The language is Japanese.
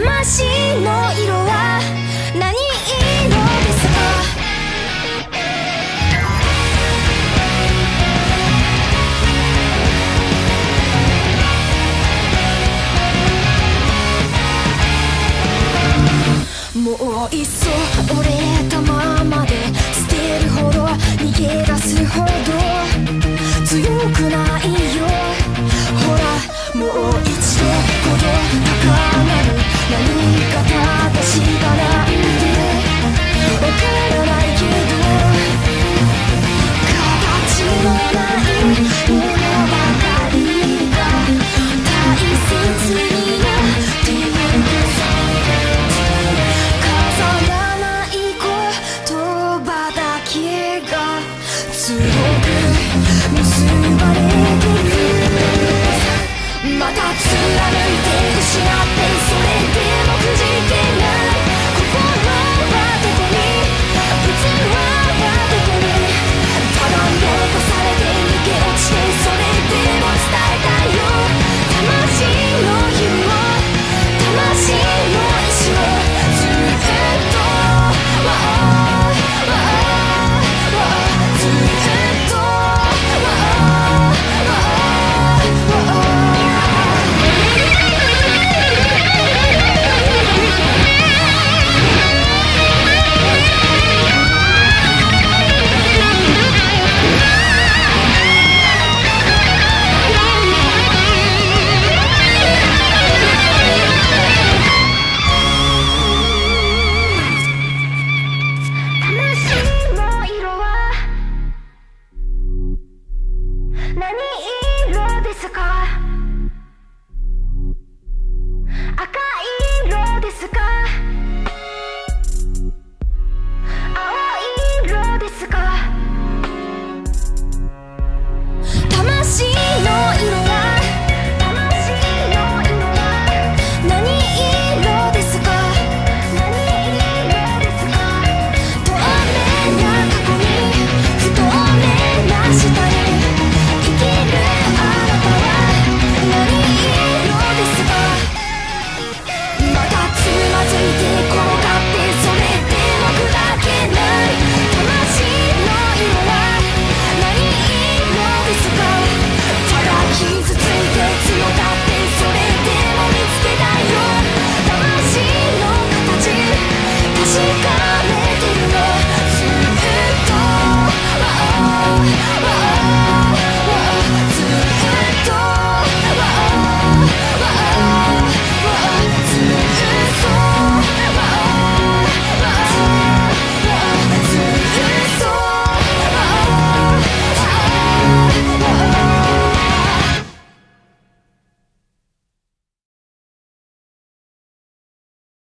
魂の色は何色ですか？もういっそ折れたままで捨てるほど逃げ出すほど強くなる Me you, buddy.